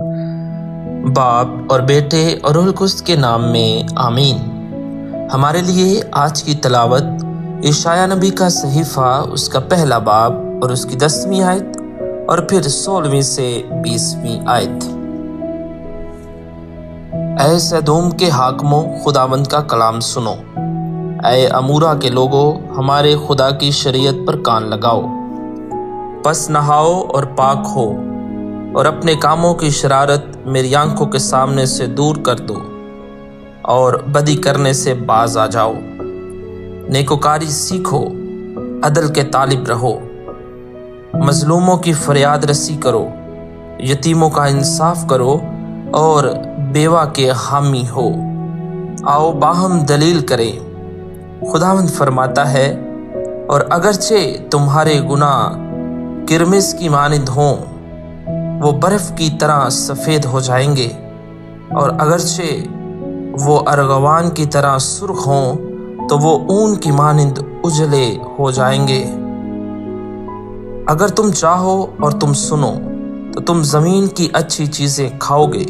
बाप और बेटे और रुलकुस्त के नाम में आमीन। हमारे लिए आज की तलावत ईशाया नबी का सहीफ़ा, उसका पहला बाब और उसकी दसवीं आयत और फिर सोलहवीं से बीसवीं आयत। ऐ सदोम के हाकमों खुदावंद का कलाम सुनो। ऐ अमूरा के लोगों, हमारे खुदा की शरीयत पर कान लगाओ। बस नहाओ और पाक हो। और अपने कामों की शरारत मेरी आँखों के सामने से दूर कर दो और बदी करने से बाज आ जाओ। नेकोकारी सीखो, अदल के तालिब रहो। मजलूमों की फरियाद रसी करो, यतीमों का इंसाफ करो और बेवा के हामी हो। आओ बाहम दलील करें। खुदावंद फरमाता है, और अगरचे तुम्हारे गुनाह किरमिस की मानिंद हों वो बर्फ़ की तरह सफ़ेद हो जाएँगे और अगरचे वो अरगवान की तरह सुर्ख हों तो वो ऊन की मानंद उजले हो जाएँगे। अगर तुम चाहो और तुम सुनो तो तुम ज़मीन की अच्छी चीज़ें खाओगे।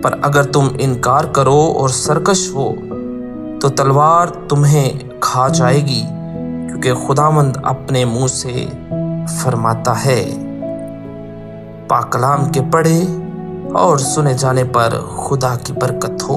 पर अगर तुम इनकार करो और सरकश हो तो तलवार तुम्हें खा जाएगी, क्योंकि खुदामंद अपने मुँह से फरमाता है। पाकलाम के पढ़े और सुने जाने पर खुदा की बरकत हो।